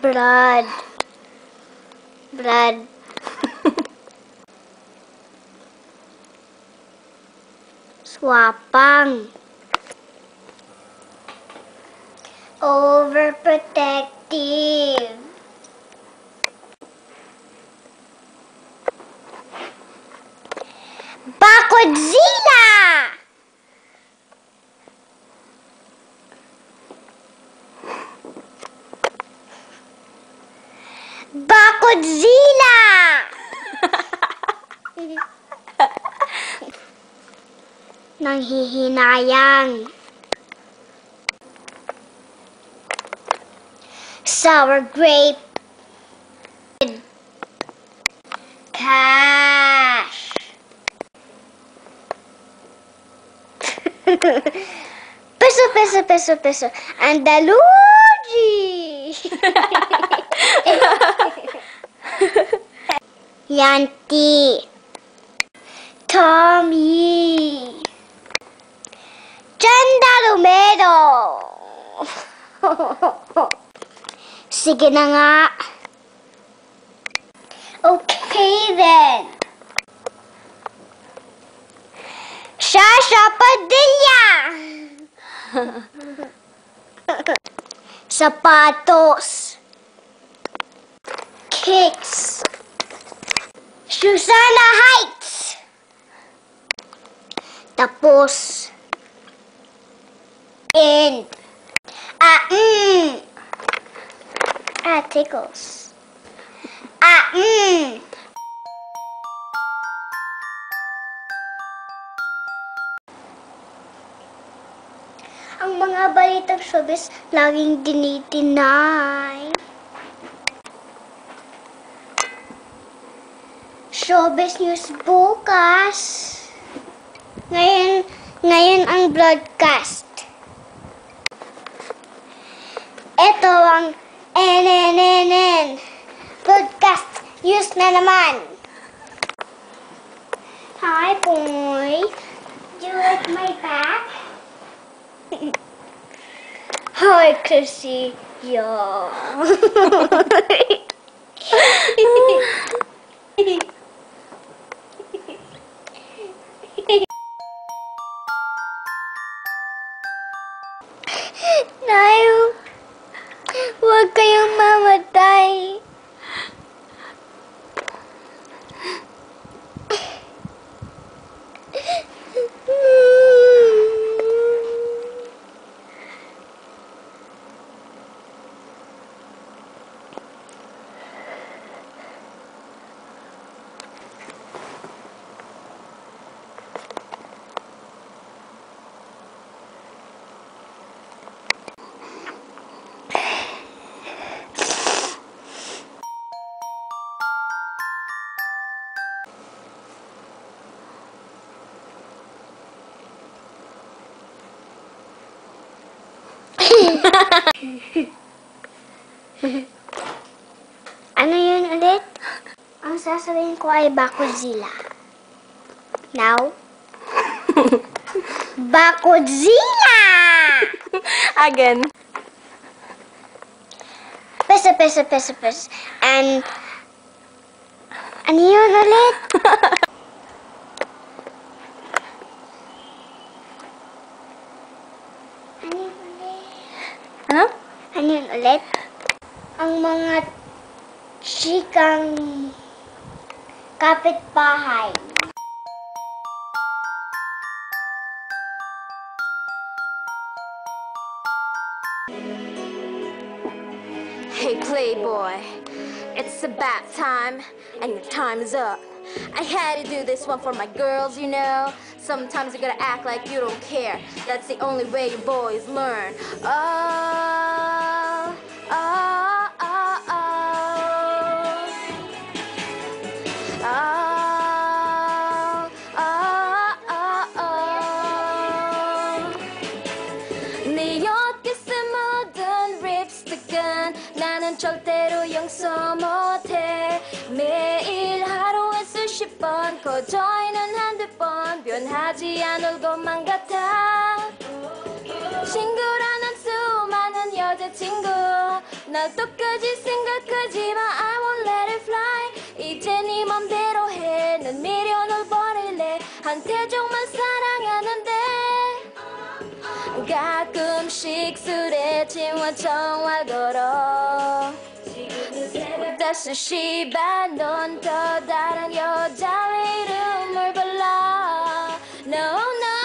Brad. Brad. Swapang. Overprotective. Nanghihinayang. Sour grape. Cash. peso, peso, peso, peso. Andalugi. Yanti. Tommy. Chandalumedo. Sige na nga. Okay then. Shasha Padilla. Sapatos. Kicks. Susana Heights. Tapos. And. Ah, mm. Ah, tickles. Ah, mm. Ang mga balitang showbiz laging dinitinay. Showbiz News bukas. Ngayon, ngayon ang broadcast. Ito ang NNNN. Broadcast news na naman. Hi, boy. Do you like my back? Hi, Chrissy. Yeah. Ano yun ulit? Ang sasabihin ko ay Bakudzilla. Now? Bakudzilla! Again. Peso, peso, peso, peso. And, ano yun ulit? ano yun ulit? Ano? Ano yun ulit? Ang mga chikang kapitbahay. Hey, Playboy. It's about time, and your time is up. I had to do this one for my girls, you know. Sometimes you gotta act like you don't care. That's the only way you boys learn. Oh, oh, 나는 절대로 용서 못해. 매일 하루에 수십 번 거저이는 한두 번 변하지 않을 것만 같아. 친구라는 수많은 여자 여자친구. 나 똑같이 생각하지만 I won't let it fly. 이제 네 맘대로 해난 미련을 버릴래. 한태종만 사랑하는데 가끔씩 술에 취해 전화 걸어 다섯 시반 넌 또 다른 여자 이름을 불러 No no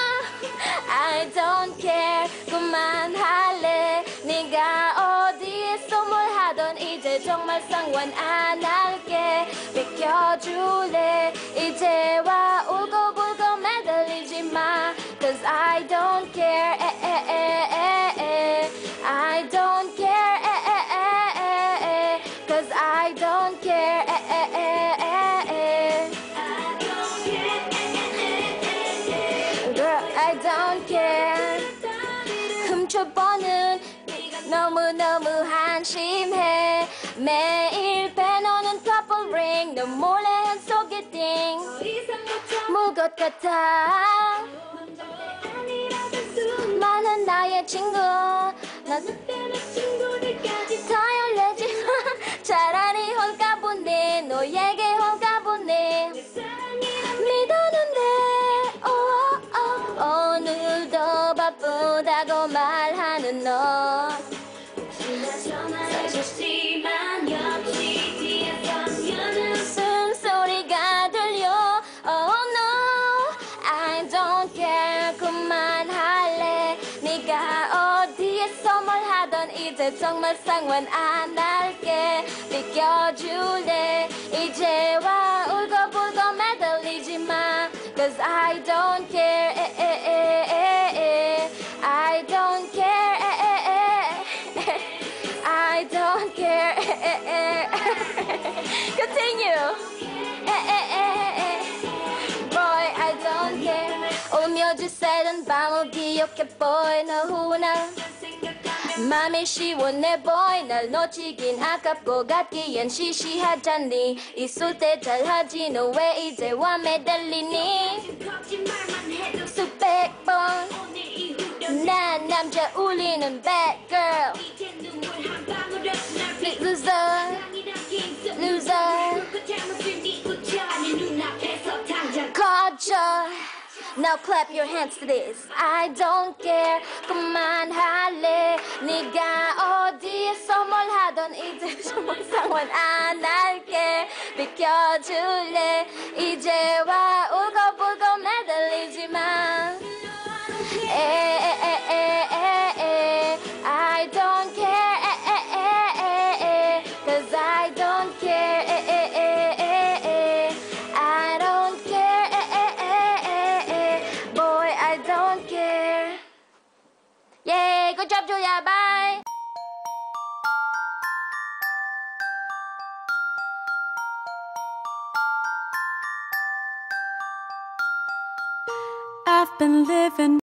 I don't care 그만할래 네가 어디에서 뭘 하던 이제 정말 상관 안 할게 비켜줄래 이제와 울고불고 매달리지 마 Cause I don't care Cause I don't care. 에, 에, 에. Girl, I don't care. 훔쳐보는 너무너무 한심해. 매일 빼놓는 커플 링너 몰래 한 소개팅 무것 같아? 많은 나의 친구. 난 타열내지 하던 이제 정말 상관 안 할게 비켜줄래 이제와 울고불고 매달리지 마 Cause I don't care 에, 에, 에, 에, 에. I don't care 에, 에, 에. I don't care 에, 에, 에. Continue 에, 에, 에, 에. Boy I don't care 울며 지새던 밤을 기억해 boy 너 후나 맘이 시원해 boy 날 놓치긴 아깝고 같기엔 시시하잖니 있을 때 잘하지 너 왜 이제 와 매달리니 수백 번 난 남자 울리는 bad girl Big loser loser Now clap your hands to this I don't care 그만할래 네가 어디에서 뭘 하던 이제 정말 상관 안 할게 비켜줄래 이제와 울고불고 매달리지 마 Good job Julia. Bye. I've been living